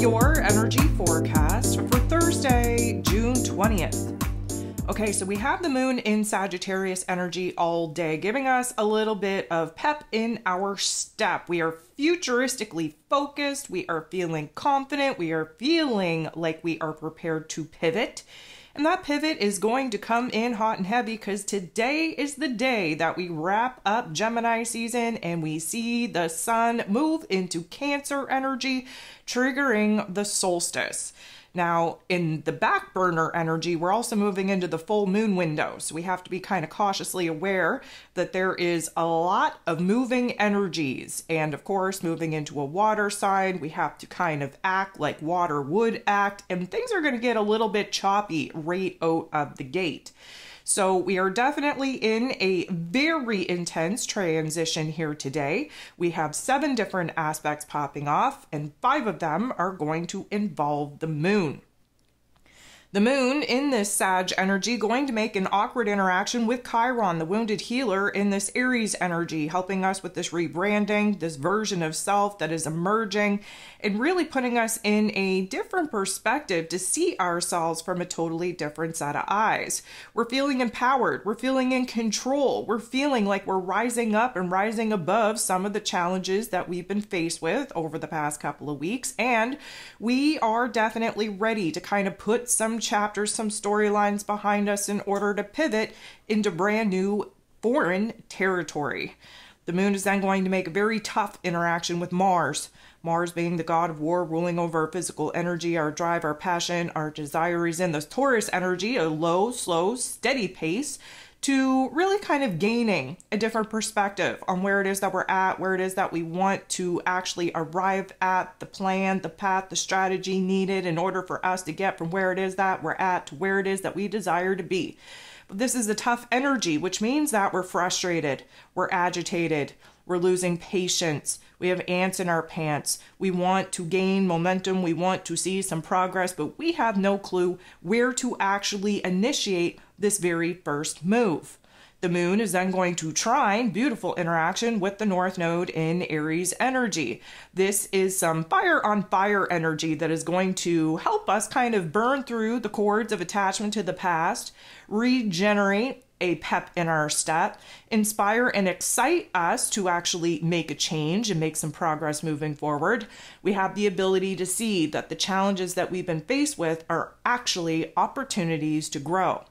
your energy forecast for Thursday, June 20th. Okay, so we have the moon in Sagittarius energy all day, giving us a little bit of pep in our step. We are futuristically focused, we are feeling confident, we are feeling like we are prepared to pivot. And that pivot is going to come in hot and heavy because today is the day that we wrap up Gemini season and we see the sun move into Cancer energy, triggering the solstice. Now, in the back burner energy, we're also moving into the full moon window. So we have to be kind of cautiously aware that there is a lot of moving energies. And of course, moving into a water sign, we have to kind of act like water would act. And things are going to get a little bit choppy right out of the gate. So we are definitely in a very intense transition here today. We have seven different aspects popping off, and five of them are going to involve the moon. The moon in this Sag energy going to make an awkward interaction with Chiron, the wounded healer, in this Aries energy, helping us with this rebranding, this version of self that is emerging, and really putting us in a different perspective to see ourselves from a totally different set of eyes. We're feeling empowered, we're feeling in control, we're feeling like we're rising up and rising above some of the challenges that we've been faced with over the past couple of weeks, and we are definitely ready to kind of put some chapters, some storylines behind us in order to pivot into brand new foreign territory. The moon is then going to make a very tough interaction with Mars. Mars being the god of war, ruling over our physical energy, our drive, our passion, our desire is in the Taurus energy, a low, slow, steady pace to really kind of gaining a different perspective on where it is that we're at, where it is that we want to actually arrive at, the plan, the path, the strategy needed in order for us to get from where it is that we're at to where it is that we desire to be. This is a tough energy, which means that we're frustrated, we're agitated, we're losing patience. We have ants in our pants. We want to gain momentum. We want to see some progress, but we have no clue where to actually initiate this very first move. The moon is then going to trine, beautiful interaction with the north node in Aries energy. This is some fire on fire energy that is going to help us kind of burn through the cords of attachment to the past, regenerate a pep in our step, inspire and excite us to actually make a change and make some progress moving forward. We have the ability to see that the challenges that we've been faced with are actually opportunities to grow.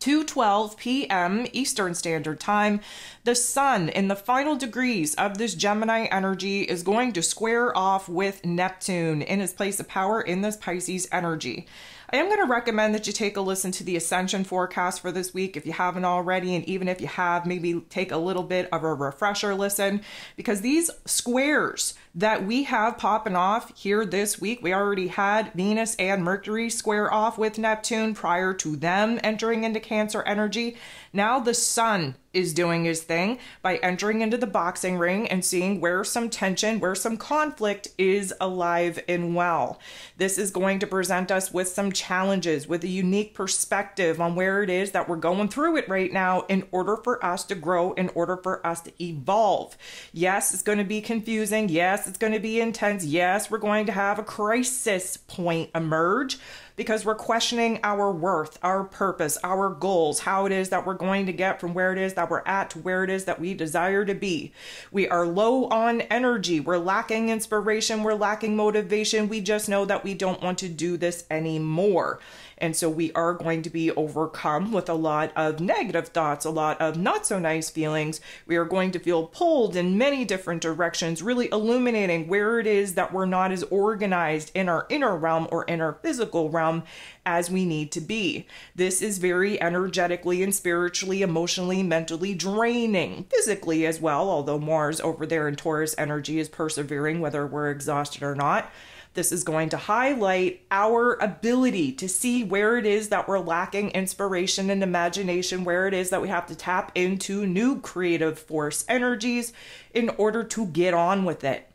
2:12 p.m. Eastern Standard Time, the sun in the final degrees of this Gemini energy is going to square off with Neptune in his place of power in this Pisces energy. I am going to recommend that you take a listen to the Ascension forecast for this week if you haven't already, and even if you have, maybe take a little bit of a refresher listen because these squares that we have popping off here this week, we already had Venus and Mercury square off with Neptune prior to them entering into Cancer energy. Now the sun is doing his thing by entering into the boxing ring and seeing where some tension, where some conflict is alive and well. This is going to present us with some challenges, with a unique perspective on where it is that we're going through it right now in order for us to grow, in order for us to evolve. Yes, it's going to be confusing. Yes, it's going to be intense. Yes, we're going to have a crisis point emerge because we're questioning our worth, our purpose, our goals, how it is that we're going to get from where it is that we're at to where it is that we desire to be. We are low on energy. We're lacking inspiration. We're lacking motivation. We just know that we don't want to do this anymore. And so we are going to be overcome with a lot of negative thoughts, a lot of not so nice feelings. We are going to feel pulled in many different directions, really illuminating where it is that we're not as organized in our inner realm or in our physical realm as we need to be. This is very energetically and spiritually, emotionally, mentally draining, physically as well, although Mars over there in Taurus energy is persevering whether we're exhausted or not. This is going to highlight our ability to see where it is that we're lacking inspiration and imagination, where it is that we have to tap into new creative force energies in order to get on with it,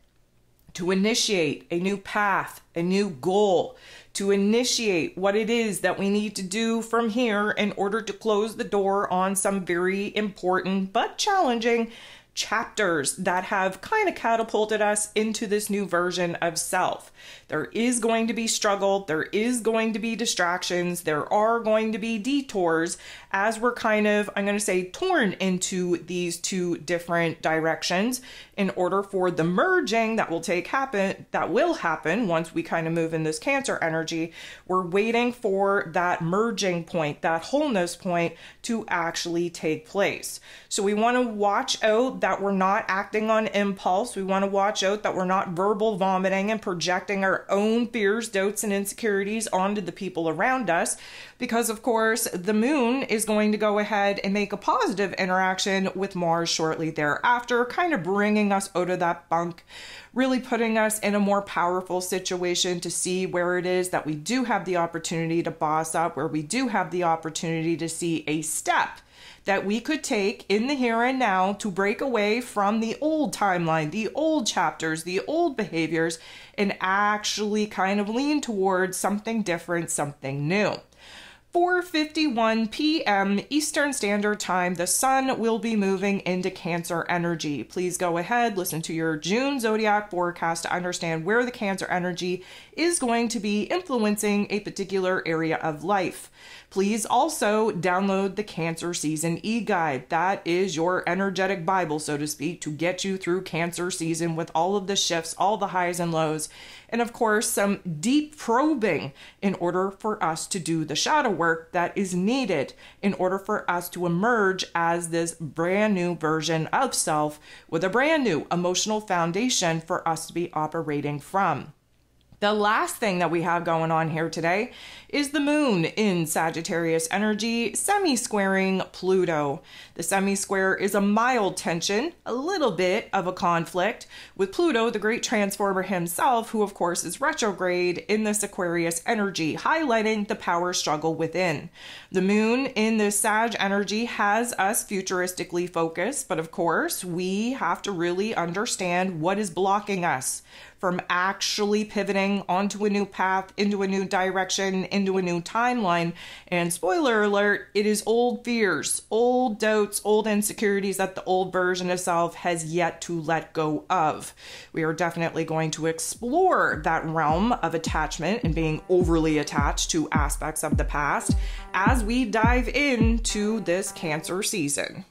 to initiate a new path, a new goal, to initiate what it is that we need to do from here in order to close the door on some very important but challenging chapters that have kind of catapulted us into this new version of self. There is going to be struggle, there is going to be distractions, there are going to be detours as we're kind of, I'm going to say, torn into these two different directions in order for the merging that will take happen, that will happen once we kind of move in this Cancer energy. We're waiting for that merging point, that wholeness point to actually take place. So we want to watch out that we're not acting on impulse. We want to watch out that we're not verbal vomiting and projecting our own fears, doubts, and insecurities onto the people around us. Because, of course, the moon is going to go ahead and make a positive interaction with Mars shortly thereafter, kind of us out of that bunk, really putting us in a more powerful situation to see where it is that we do have the opportunity to boss up, where we do have the opportunity to see a step that we could take in the here and now to break away from the old timeline, the old chapters, the old behaviors, and actually kind of lean towards something different, something new. 4:51 p.m. Eastern Standard Time, the sun will be moving into Cancer energy. Please go ahead, listen to your June zodiac forecast to understand where the Cancer energy is going to be influencing a particular area of life. Please also download the Cancer Season e guide. That is your energetic Bible, so to speak, to get you through Cancer season with all of the shifts, all the highs and lows, and of course, some deep probing in order for us to do the shadow work that is needed in order for us to emerge as this brand new version of self with a brand new emotional foundation for us to be operating from. The last thing that we have going on here today is the moon in Sagittarius energy semi squaring Pluto. The semi square is a mild tension, a little bit of a conflict with Pluto, the great transformer himself, who of course is retrograde in this Aquarius energy, highlighting the power struggle within. The moon in this Sag energy has us futuristically focused, but of course, we have to really understand what is blocking us from actually pivoting onto a new path, into a new direction, into a new timeline. And spoiler alert, it is old fears, old doubts, old insecurities that the old version of self has yet to let go of. We are definitely going to explore that realm of attachment and being overly attached to aspects of the past as we dive into this Cancer season.